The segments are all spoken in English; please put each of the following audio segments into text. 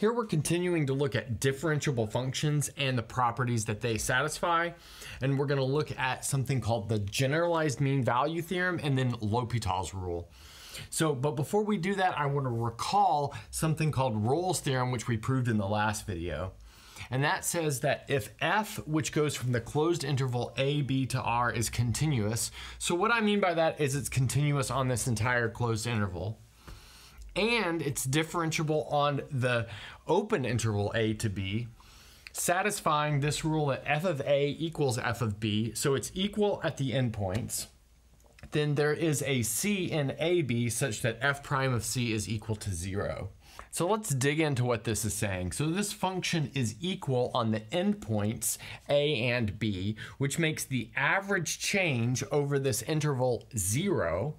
Here we're continuing to look at differentiable functions and the properties that they satisfy. And we're gonna look at something called the generalized mean value theorem and then L'Hopital's rule. So, but before we do that, I wanna recall something called Rolle's theorem, which we proved in the last video. And that says that if f, which goes from the closed interval a, b to r, is continuous. So what I mean by that is it's continuous on this entire closed interval and it's differentiable on the open interval a to b, satisfying this rule that f of a equals f of b, so it's equal at the endpoints, then there is a c in ab such that f prime of c is equal to zero. So let's dig into what this is saying. So this function is equal on the endpoints a and b, which makes the average change over this interval zero,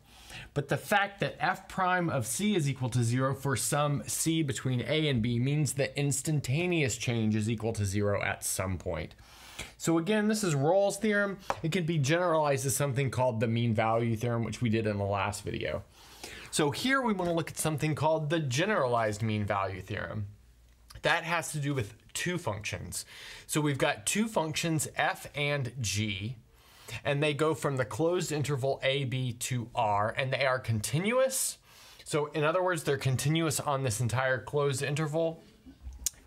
but the fact that f prime of c is equal to zero for some c between a and b means that instantaneous change is equal to zero at some point. So again, this is Rolle's theorem. It can be generalized as something called the mean value theorem, which we did in the last video. So here we want to look at something called the generalized mean value theorem. That has to do with two functions. So we've got two functions, f and g, and they go from the closed interval a, b to r, and they are continuous. So in other words, they're continuous on this entire closed interval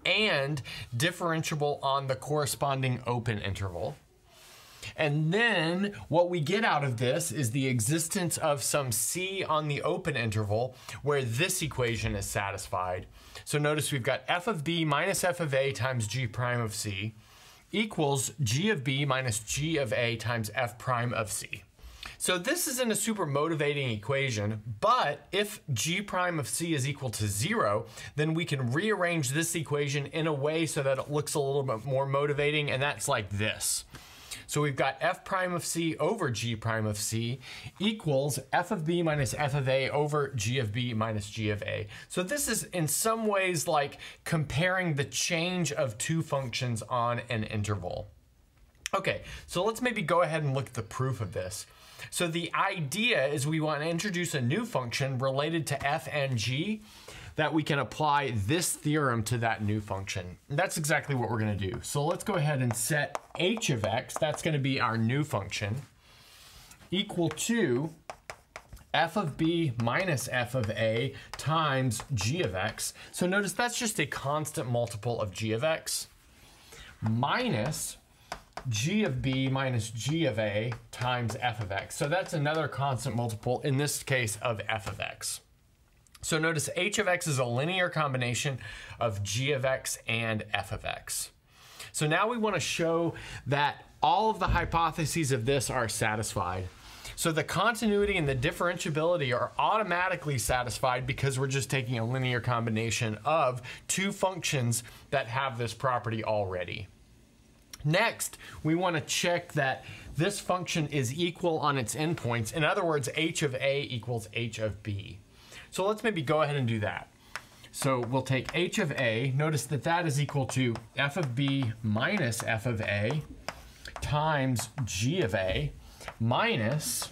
and differentiable on the corresponding open interval. And then what we get out of this is the existence of some c on the open interval where this equation is satisfied. So notice we've got f of b minus f of a times g prime of c equals g of b minus g of a times f prime of c. So this isn't a super motivating equation, but if g prime of c is equal to zero, then we can rearrange this equation in a way so that it looks a little bit more motivating, and that's like this. So we've got f prime of c over g prime of c equals f of b minus f of a over g of b minus g of a. So this is in some ways like comparing the change of two functions on an interval. Okay, so let's maybe go ahead and look at the proof of this. So the idea is we want to introduce a new function related to f and g that we can apply this theorem to that new function. And that's exactly what we're going to do. So let's go ahead and set h of x, that's going to be our new function, equal to f of b minus f of a times g of x. So notice that's just a constant multiple of g of x minus g of b minus g of a times f of x. So that's another constant multiple, in this case, of f of x. So notice h of x is a linear combination of g of x and f of x. So now we want to show that all of the hypotheses of this are satisfied. So the continuity and the differentiability are automatically satisfied because we're just taking a linear combination of two functions that have this property already. Next, we want to check that this function is equal on its endpoints. In other words, h of a equals h of b. So let's maybe go ahead and do that. So we'll take h of a, notice that that is equal to f of b minus f of a times g of a minus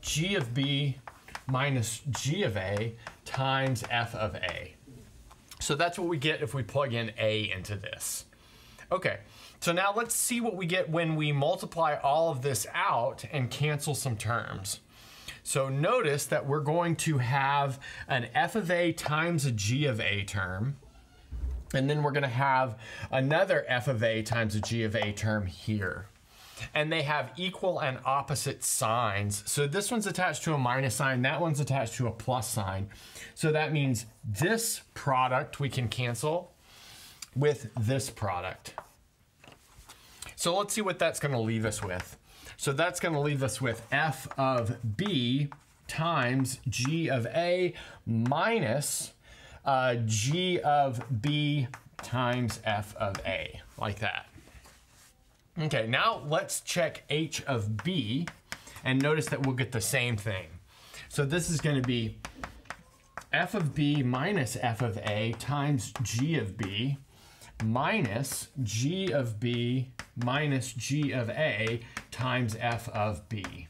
g of b minus g of a times f of a. So that's what we get if we plug in a into this. Okay, so now let's see what we get when we multiply all of this out and cancel some terms. So notice that we're going to have an f of a times a g of a term. And then we're going to have another f of a times a g of a term here. And they have equal and opposite signs. So this one's attached to a minus sign, that one's attached to a plus sign. So that means this product we can cancel with this product. So let's see what that's going to leave us with. So that's going to leave us with f of b times g of a minus uh, g of b times f of a, like that. Okay, now let's check h of b, and notice that we'll get the same thing. So this is going to be f of b minus f of a times g of b minus g of b minus g of a times f of b.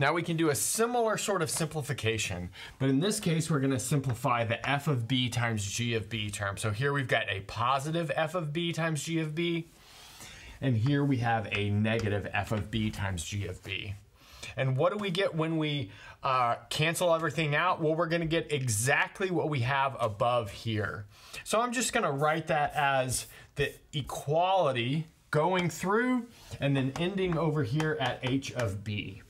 Now we can do a similar sort of simplification, but in this case, we're gonna simplify the f of b times g of b term. So here we've got a positive f of b times g of b, and here we have a negative f of b times g of b. And what do we get when we uh, cancel everything out? Well, we're gonna get exactly what we have above here. So I'm just gonna write that as the equality going through and then ending over here at h of b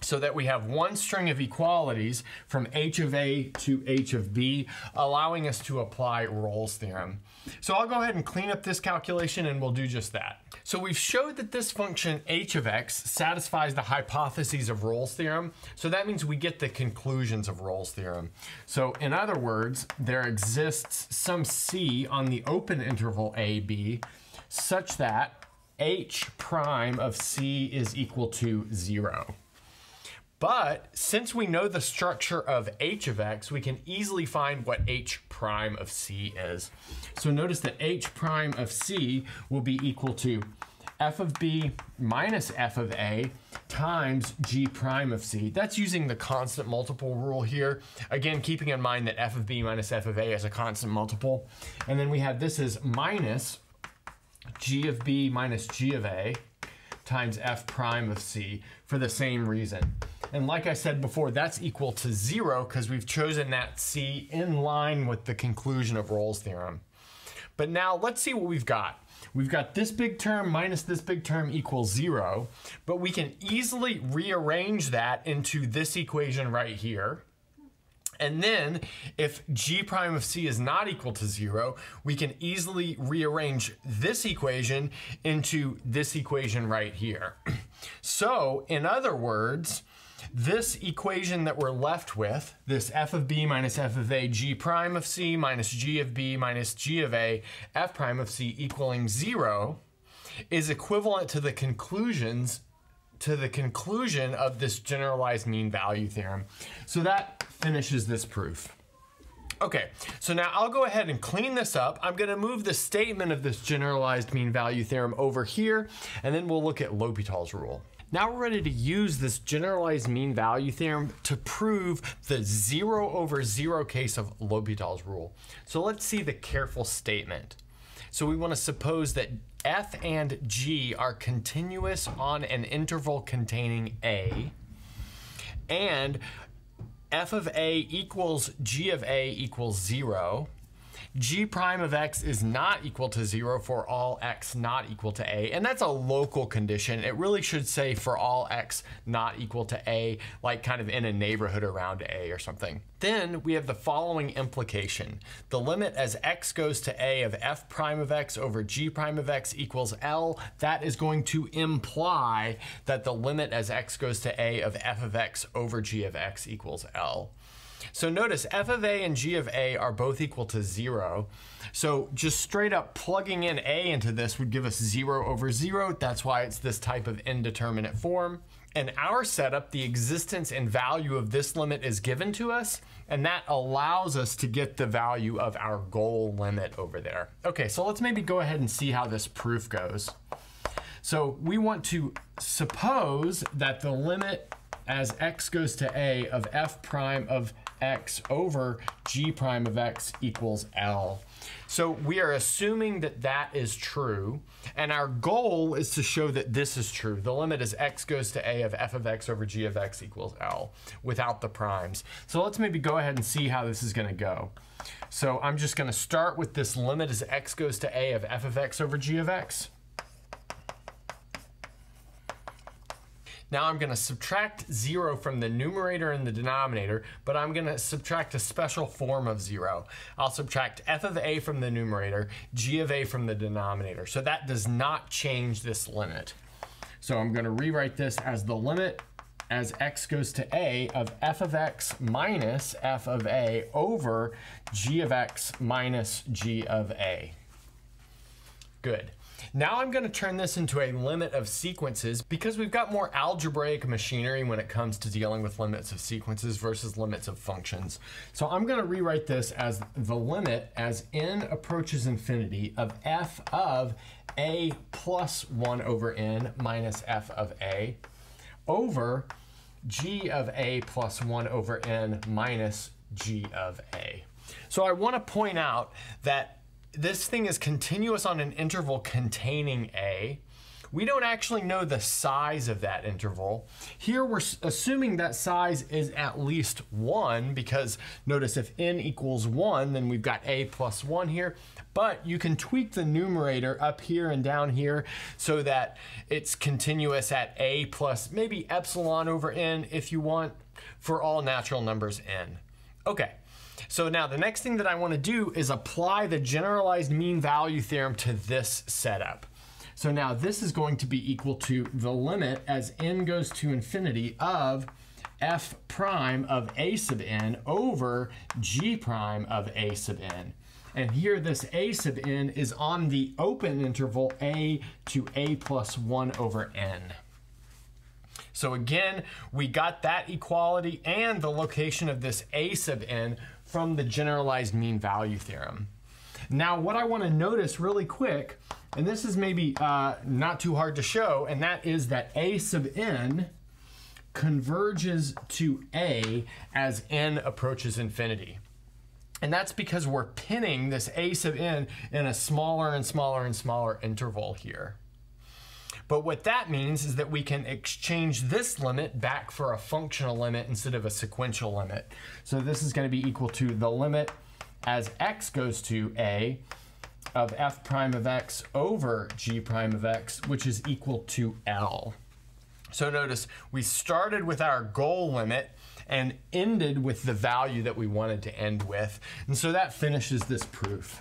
so that we have one string of equalities from h of a to h of b, allowing us to apply Rolle's theorem. So I'll go ahead and clean up this calculation and we'll do just that. So we've showed that this function h of x satisfies the hypotheses of Rolle's theorem. So that means we get the conclusions of Rolle's theorem. So in other words, there exists some c on the open interval a, b, such that h prime of c is equal to zero. But since we know the structure of h of x, we can easily find what h prime of c is. So notice that h prime of c will be equal to f of b minus f of a times g prime of c. That's using the constant multiple rule here. Again, keeping in mind that f of b minus f of a is a constant multiple. And then we have this is minus g of b minus g of a times f prime of c for the same reason. And like I said before, that's equal to zero because we've chosen that c in line with the conclusion of Rolle's theorem. But now let's see what we've got. We've got this big term minus this big term equals zero, but we can easily rearrange that into this equation right here. And then if g prime of c is not equal to zero, we can easily rearrange this equation into this equation right here. so in other words, this equation that we're left with, this f of b minus f of a, g prime of c minus g of b minus g of a, f prime of c equaling zero, is equivalent to the conclusions to the conclusion of this generalized mean value theorem. So that finishes this proof. Okay, so now I'll go ahead and clean this up. I'm gonna move the statement of this generalized mean value theorem over here, and then we'll look at L'Hopital's rule. Now we're ready to use this generalized mean value theorem to prove the zero over zero case of L'Hopital's rule. So let's see the careful statement. So we want to suppose that f and g are continuous on an interval containing a, and f of a equals g of a equals zero, g prime of x is not equal to zero for all x not equal to a, and that's a local condition. It really should say for all x not equal to a, like kind of in a neighborhood around a or something. Then we have the following implication. The limit as x goes to a of f prime of x over g prime of x equals L, that is going to imply that the limit as x goes to a of f of x over g of x equals L. So notice f of a and g of a are both equal to zero. So just straight up plugging in a into this would give us zero over zero. That's why it's this type of indeterminate form. In our setup, the existence and value of this limit is given to us, and that allows us to get the value of our goal limit over there. Okay, so let's maybe go ahead and see how this proof goes. So we want to suppose that the limit as x goes to a of f prime of x over g prime of x equals L. So we are assuming that that is true, and our goal is to show that this is true. The limit is x goes to a of f of x over g of x equals L without the primes. So let's maybe go ahead and see how this is gonna go. So I'm just gonna start with this limit as x goes to a of f of x over g of x. Now I'm going to subtract 0 from the numerator and the denominator, but I'm going to subtract a special form of 0. I'll subtract f of a from the numerator, g of a from the denominator. So that does not change this limit. So I'm going to rewrite this as the limit as x goes to a of f of x minus f of a over g of x minus g of a. Good. Now I'm going to turn this into a limit of sequences because we've got more algebraic machinery when it comes to dealing with limits of sequences versus limits of functions. So I'm going to rewrite this as the limit as n approaches infinity of f of a plus 1 over n minus f of a over g of a plus 1 over n minus g of a. So I want to point out that this thing is continuous on an interval containing a. We don't actually know the size of that interval. Here we're assuming that size is at least 1 because notice if n equals 1 then we've got a plus 1 here. But you can tweak the numerator up here and down here so that it's continuous at a plus maybe epsilon over n if you want for all natural numbers n. Okay. So now the next thing that I want to do is apply the generalized mean value theorem to this setup. So now this is going to be equal to the limit as n goes to infinity of f prime of a sub n over g prime of a sub n. And here this a sub n is on the open interval a to a plus 1 over n. So again, we got that equality and the location of this a sub n from the generalized mean value theorem. Now, what I want to notice really quick, and this is maybe uh, not too hard to show, and that is that a sub n converges to a as n approaches infinity. And that's because we're pinning this a sub n in a smaller and smaller and smaller interval here. But what that means is that we can exchange this limit back for a functional limit instead of a sequential limit. So this is going to be equal to the limit as x goes to a of f prime of x over g prime of x, which is equal to L. So notice we started with our goal limit and ended with the value that we wanted to end with. And so that finishes this proof.